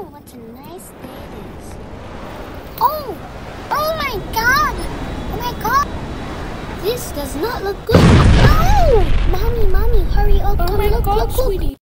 Oh, what a nice day it is. Oh! Oh my god! Oh my god! This does not look good. No! Mommy, mommy, hurry up. Oh Come my look, god, look, look. sweetie.